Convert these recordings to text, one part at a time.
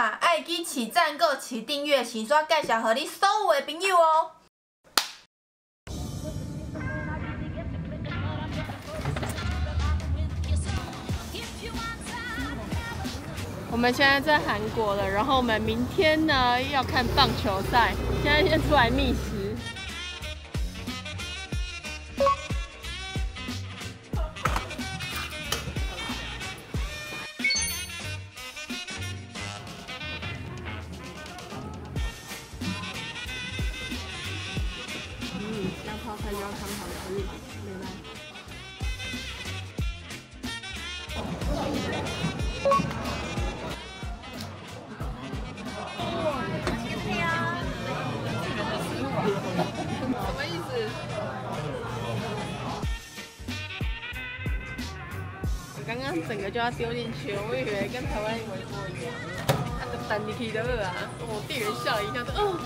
爱记起赞、个起订阅，先刷介绍给你所有的朋友哦。我们现在在韩国了，然后我们明天呢要看棒球赛，现在先出来觅食。什么意思？我刚刚整个就要丢进去，我以为跟台湾微波一样，那个弹进去的啊，我店员吓了一跳，说哦。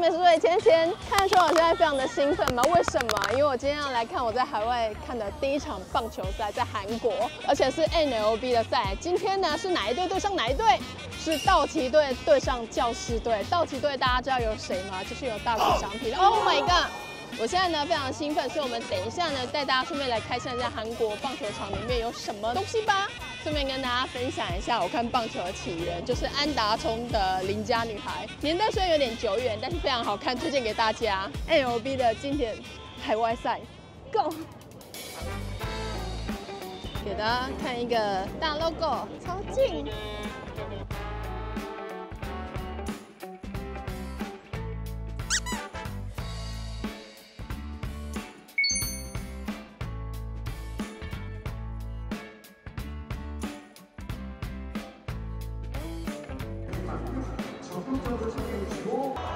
美食队芊芊。看说我现在非常的兴奋吗？为什么？因为我今天要来看我在海外看的第一场棒球赛，在韩国，而且是 NLB 的赛。今天呢是哪一队对上哪一队？是道奇队对上教师队。道奇队大家知道有谁吗？就是有大谷翔平。Oh my god！我现在呢非常兴奋，所以我们等一下呢带大家顺便来开箱一下韩国棒球场里面有什么东西吧。顺便跟大家分享一下我看棒球的起源，就是安达充的《邻家女孩》，年代虽然有点久远，但是非常好看，推荐给大家。NLB 的经典海外赛，Go！给大家看一个大 logo，超近。 더 챙겨주시고.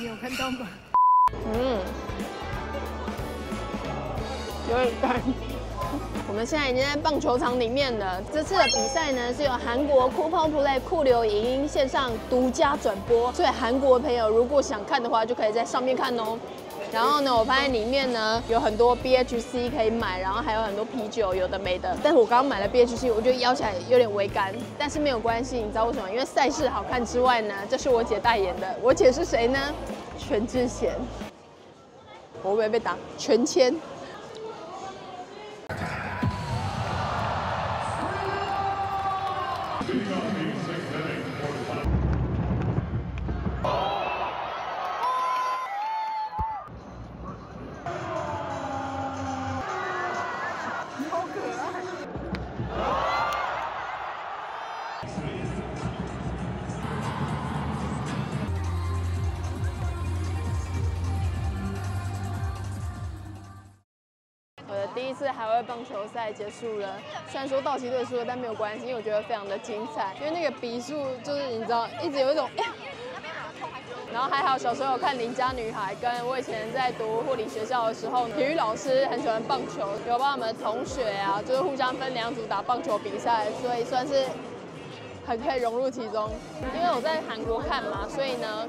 你有看到吗？嗯，有点干。我们现在已经在棒球场里面了。这次的比赛呢，是由韩国酷泡 Play 酷流影音线上独家转播，所以韩国朋友如果想看的话，就可以在上面看哦。然后呢，我发现里面呢有很多 BHC 可以买，然后还有很多啤酒，有的没的。但是我刚刚买了 BHC，我觉得咬起来有点微干，但是没有关系，你知道为什么？因为赛事好看之外呢，这是我姐代言的。我姐是谁呢？全智贤。我会不会被打？全签。棒球赛结束了，虽然说道奇队输了，但没有关系，因为我觉得非常的精彩。因为那个比数就是你知道，一直有一种，然后还好小时候有看《邻家女孩》，跟我以前在读护理学校的时候，体育老师很喜欢棒球，有帮我们同学啊，就是互相分两组打棒球比赛，所以算是很可以融入其中。因为我在韩国看嘛，所以呢。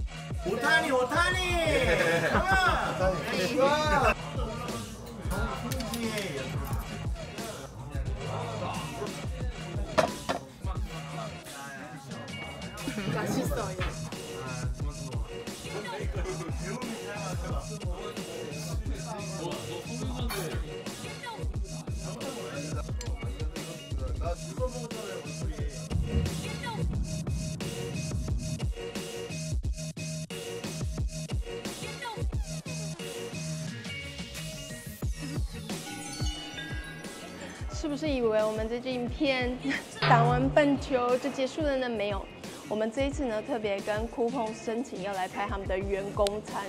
오타니 오타니! 좋아 “是不是以为我们这支影片打完半球就结束了呢？没有，我们这一次呢特别跟酷碰申请要来拍他们的员工餐。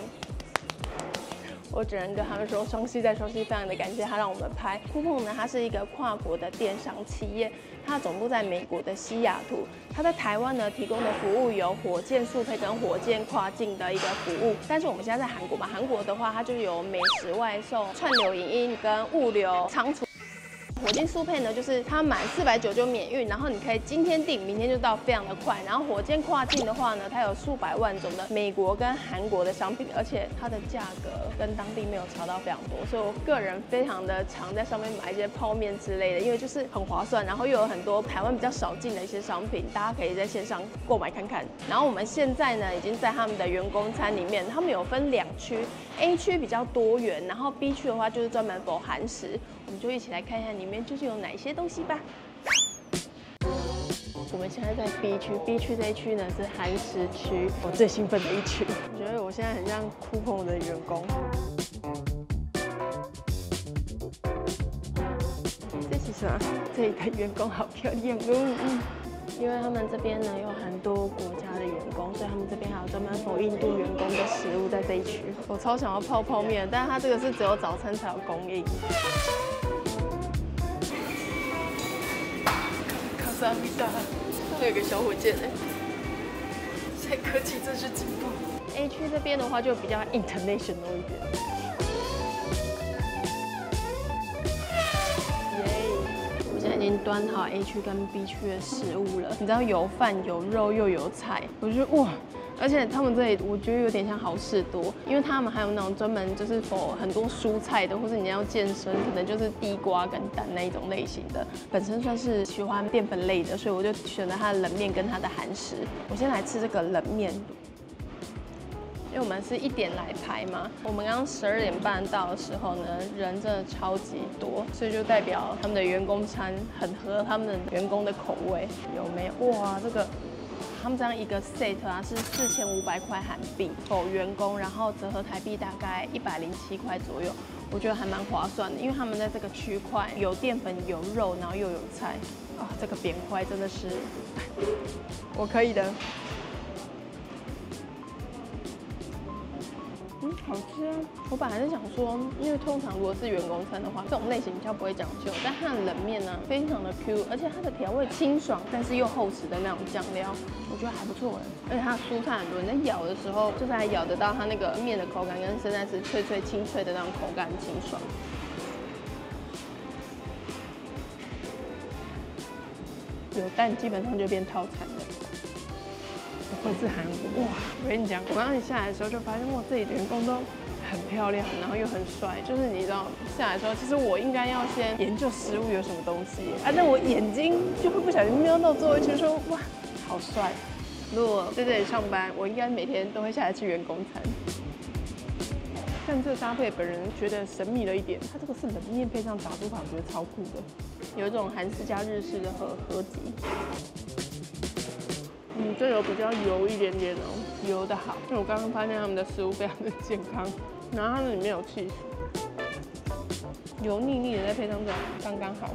我只能跟他们说，双溪在双溪，非常的感谢他让我们拍。酷碰呢，它是一个跨国的电商企业，它总部在美国的西雅图。它在台湾呢提供的服务有火箭速配跟火箭跨境的一个服务。但是我们现在在韩国嘛，韩国的话它就有美食外送、串流影音跟物流仓储。火箭速配呢，就是它满四百九就免运，然后你可以今天订，明天就到，非常的快。然后火箭跨境的话呢，它有数百万种的美国跟韩国的商品，而且它的价格跟当地没有差到非常多，所以我个人非常的常在上面买一些泡面之类的，因为就是很划算，然后又有很多台湾比较少进的一些商品，大家可以在线上购买看看。然后我们现在呢，已经在他们的员工餐里面，他们有分两区，A 区比较多元，然后 B 区的话就是专门否韩食。我们就一起来看一下里面究竟有哪些东西吧。我们现在在 B 区，B 区这一区呢是韩食区，我最兴奋的一区。我觉得我现在很像酷碰的员工。这是什么？这里的员工好漂亮哦。嗯，因为他们这边呢有很多国家的员工，所以他们这边还有专门否印度员工的食物在这一区。我超想要泡泡面，但是它这个是只有早餐才有供应。萨米达，还有个小火箭哎，现在科技真是进步。A 区这边的话就比较 international 一点。耶！我现在已经端好 A 区跟 B 区的食物了，你知道有饭有肉又有菜，我觉得哇！而且他们这里我觉得有点像好事多，因为他们还有那种专门就是否很多蔬菜的，或者你要健身，可能就是地瓜跟蛋那一种类型的。本身算是喜欢淀粉类的，所以我就选了它的冷面跟它的韩食。我先来吃这个冷面。因为我们是一点来拍嘛，我们刚刚十二点半到的时候呢，人真的超级多，所以就代表他们的员工餐很合他们的员工的口味，有没有？哇，这个他们这样一个 set 啊是四千五百块韩币，否员工，然后折合台币大概一百零七块左右，我觉得还蛮划算的，因为他们在这个区块有淀粉、有肉，然后又有菜，啊，这个扁块真的是我可以的。好吃啊！我本来是想说，因为通常如果是员工餐的话，这种类型比较不会讲究。但它的冷面呢，非常的 Q，而且它的调味清爽，但是又厚实的那种酱料，我觉得还不错哎。而且它的蔬菜很多，你在咬的时候，就是还咬得到它那个面的口感，跟现在是脆脆清脆的那种口感，清爽。有蛋基本上就变套餐了。会是韩国哇！我跟你讲，我刚刚一下来的时候就发现，哇，这里的员工都很漂亮，然后又很帅。就是你知道，下来的时候，其实我应该要先研究食物有什么东西，啊，但我眼睛就会不小心瞄到座位区，说哇，好帅。如果在这里上班，我应该每天都会下来吃员工餐。但这搭配本人觉得神秘了一点，它这个是冷面配上炸猪排，我觉得超酷的，有一种韩式加日式的合合集。嗯，这有比较油一点点哦，油的好。因为我刚刚发现他们的食物非常的健康，然后它里面有气，油腻腻的，再配上这刚刚好。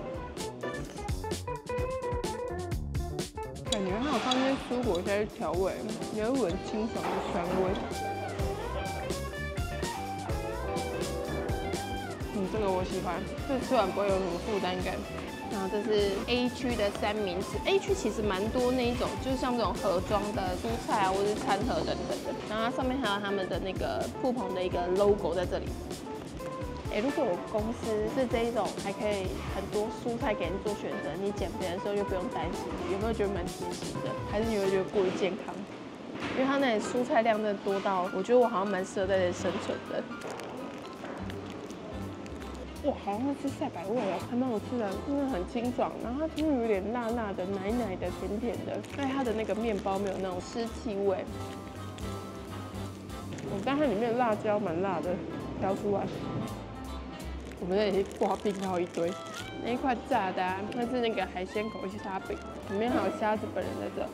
感觉它有放那些蔬果下去调味，有一股清爽的酸味。嗯，这个我喜欢，这吃完不会有什么负担感。然后这是 A 区的三明治，A 区其实蛮多那一种，就是像这种盒装的蔬菜啊，或是餐盒等等的。然后它上面还有他们的那个铺棚的一个 logo 在这里哎，如果我公司是这一种，还可以很多蔬菜给你做选择，你减肥的时候就不用担心，有没有觉得蛮贴心的？还是你会觉得过于健康？因为它那里蔬菜量真的多到，我觉得我好像蛮适合在这里生存的。哇，好像吃赛百味哦，还蛮好吃的，真的很清爽，然后它就是有点辣辣的、奶奶的、甜甜的，但它的那个面包没有那种湿气味。我刚它里面辣椒蛮辣的，挑出来。我们这里挂冰好一堆，那一块炸的、啊，那是那个海鲜口味虾饼，里面还有虾子本人在这。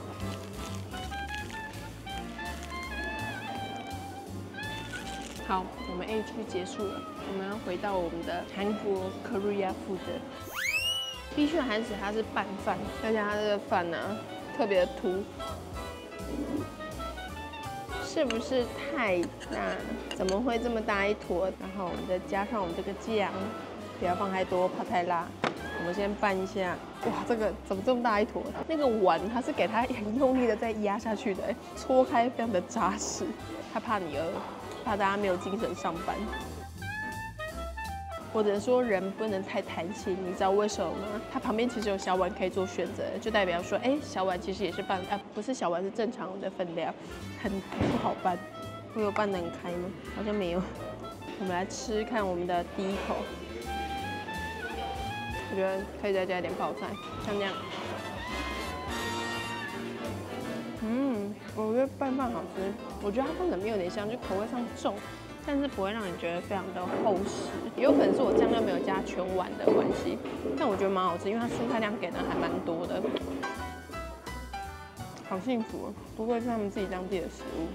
好，我们 A 区结束了，我们要回到我们的韩国 Korea food。B 区的韩食它是拌饭，而且它这个饭呢、特别的凸，是不是太大？怎么会这么大一坨？然后我们再加上我们这个酱，不要放太多，怕太辣。我们先拌一下，哇，这个怎么这么大一坨？那个碗它是给它很用力的再压下去的，搓开非常的扎实。它怕你饿，怕大家没有精神上班。或者说人不能太贪心，你知道为什么吗？它旁边其实有小碗可以做选择，就代表说，哎，小碗其实也是拌，啊，不是小碗是正常的分量，很不好拌。我有拌得很开吗？好像没有。我们来吃看我们的第一口，我觉得可以再加一点泡菜，像这样。嗯，我觉得拌饭好吃。我觉得它跟冷面有点像，就口味上重，但是不会让你觉得非常的厚实。也有可能是我酱料没有加全碗的关系，但我觉得蛮好吃，因为它蔬菜量给的还蛮多的。好幸福，不愧是他们自己当地的食物。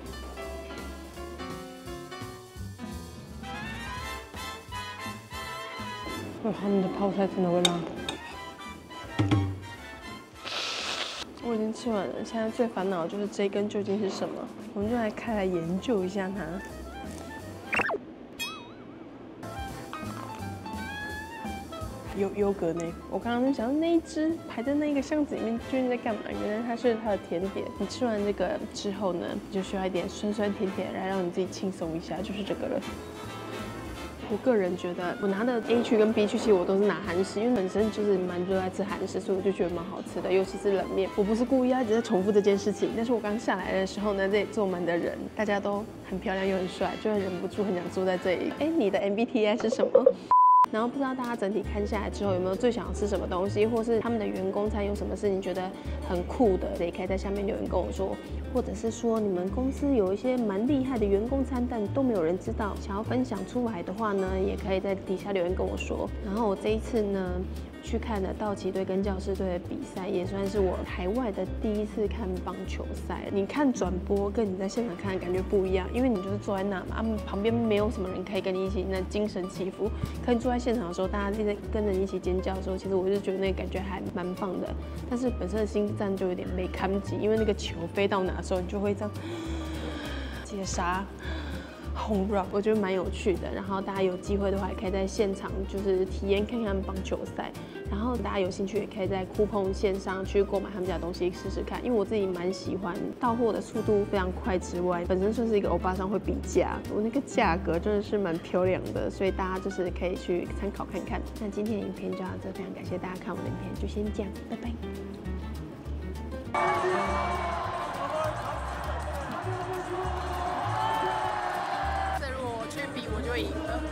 他们的泡菜真的会辣。我已经吃完了，现在最烦恼的就是这根究竟是什么，我们就来开来研究一下它。优优格那？我刚刚就想到那一只排在那个箱子里面究竟在干嘛？原来它是它的甜点。你吃完这个之后呢，你就需要一点酸酸甜甜来让你自己轻松一下，就是这个了。我个人觉得，我拿的 A 区跟 B 区，其实我都是拿韩式，因为本身就是蛮热爱吃韩式，所以我就觉得蛮好吃的，尤其是冷面。我不是故意要一直在重复这件事情，但是我刚下来的时候呢，这里坐满的人，大家都很漂亮又很帅，就会忍不住很想坐在这里。哎，你的 MBTI 是什么？然后不知道大家整体看下来之后，有没有最想吃什么东西，或是他们的员工餐有什么事情觉得很酷的，也可以在下面留言跟我说，或者是说你们公司有一些蛮厉害的员工餐，但都没有人知道，想要分享出来的话呢，也可以在底下留言跟我说。然后我这一次呢。去看了道奇队跟教师队的比赛，也算是我台外的第一次看棒球赛。你看转播跟你在现场看的感觉不一样，因为你就是坐在那嘛，啊旁边没有什么人可以跟你一起那精神起伏。可你坐在现场的时候，大家一直跟着你一起尖叫的时候，其实我就觉得那个感觉还蛮棒的。但是本身的心脏就有点没看紧，因为那个球飞到哪的时候，你就会这样接杀。Home run，我觉得蛮有趣的。然后大家有机会的话，也可以在现场就是体验看看棒球赛。然后大家有兴趣，也可以在酷碰线上去购买他们家的东西试试看。因为我自己蛮喜欢到货的速度非常快之外，本身算是一个欧巴桑会比价，我那个价格真的是蛮漂亮的，所以大家就是可以去参考看看。那今天的影片就到这，非常感谢大家看我的影片，就先这样，拜拜。这